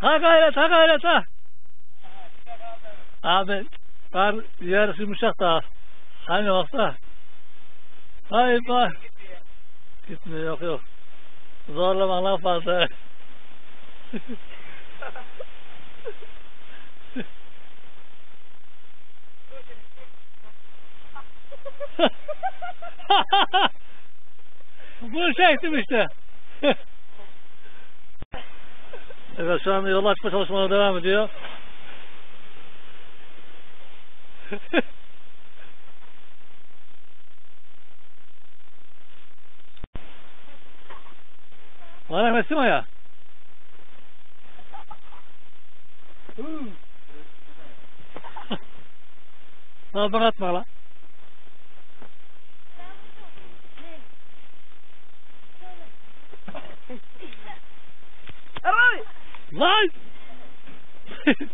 Ha gayret ha gayret ha. Abi kar yarısı yumuşak daha. Hani baksana. Hayır bak. Gitmiyor yok yok. Zorlama lan fazla. Bunu çektim işte. evet şu anda yol açma çalışmaları devam ediyor. Bana mesim ya. Al bana atma lan. Abi. Lan!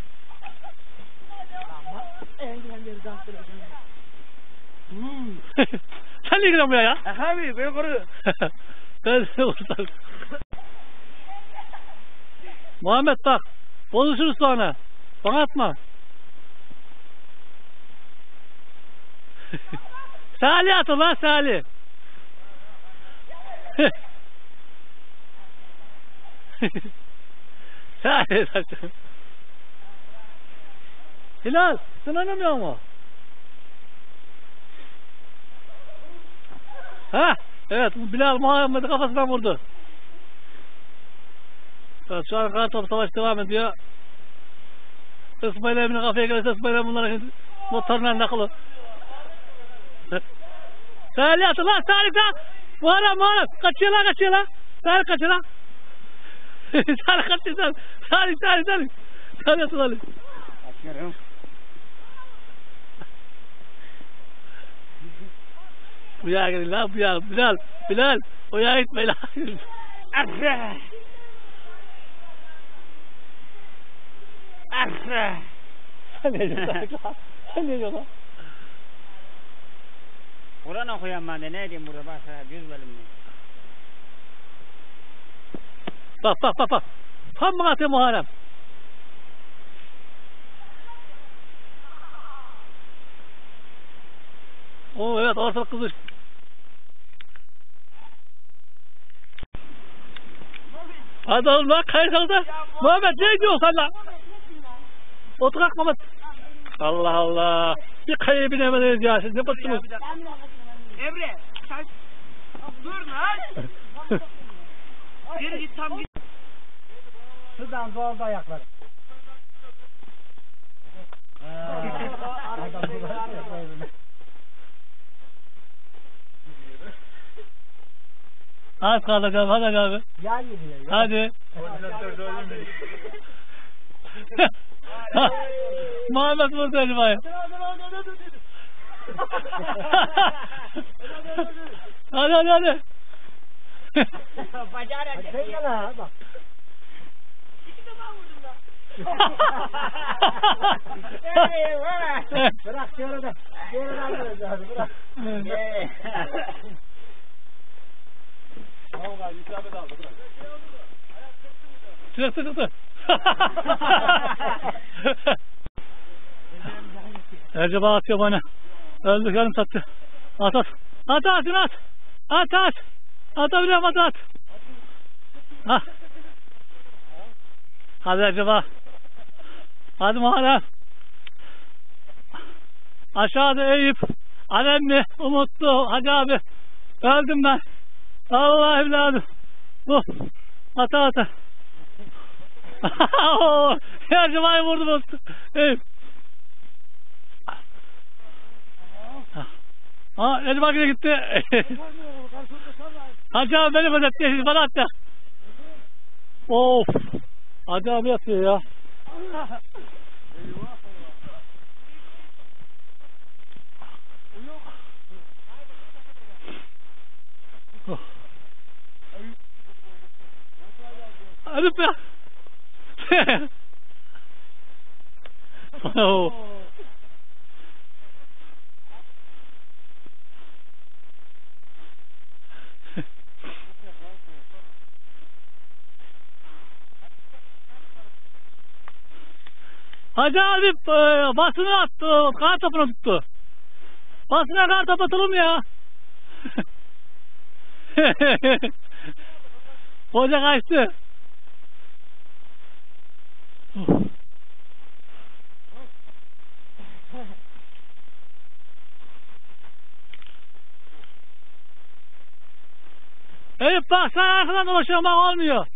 Sen niye gidiyorsun buraya ya? Abi beni koru. ben de oradan. Muhammed bak. Bozuşuruz sonra. Bana atma. Salih at lan Salih. Saçım. Hilal sen oynamıyor mu? Ha? Evet Bilal Muhammed'i kafasından vurdu. Evet şu an kar top savaş devam ediyor. İsmail Emin'in kafaya gelirse İsmail Emin bunların motorla nakılı. Salih atı lan Salih lan. Muharrem Muharrem kaçıyor lan kaçıyor lan. Salih kaçıyor lan. Salih kaçıyor Salih. Salih Salih Salih. Salih atı Salih. Açıyorum. Bu yağa gidin lan bu yağa. Bilal Bilal. O yağa gitme lan. Arra. Arra. Sen ne diyorsun lan? Sen ne diyorsun lan? Kur'an okuyan ben de ne diyeyim burada başka düz bölümde. Bak bak bak bak. Tam bana atıyor Muharrem. Oo evet ortalık kızış. Hadi oğlum lan kayıt aldı. Muhammed ne diyorsun sen lan? Otur kalk Muhammed. Allah Allah. Bir kayaya binemediniz ya siz ne bıktınız? Emre sen dur lan. Geri git tam git. Sudan doğal ayakları. Az kalacağım hadi abi. Gel gidiyor. Hadi. Muhammed vurdu elmayı. hadi hadi hadi. Bacarak yapıyor. bak. Bırak şöyle de. Şöyle alıyoruz abi bırak. Çıktı çıktı. Erceba atıyor bana. Öldük yarım sattı. At at. At at at. At at. Atabiliyorum at at. Ha. Hadi Erceba. Hadi Muharrem. Aşağıda Eyüp. Alemli, Umutlu. Hadi abi. Öldüm ben. Allah evladım. Bu. Ata ata. Erceba'yı vurdu bu. Eyüp. Ha, Erceba yine gitti. Hacı abi beni gözetti. Siz bana attı. Of. Hacı abi atıyor ya. Oh. Hadi be. oh. Hacı abi e, basını attı, kar topunu tuttu. Basına kar topu atılır mı ya? Hoca kaçtı. Eyüp bak sen arkadan dolaşıyorsun bak olmuyor.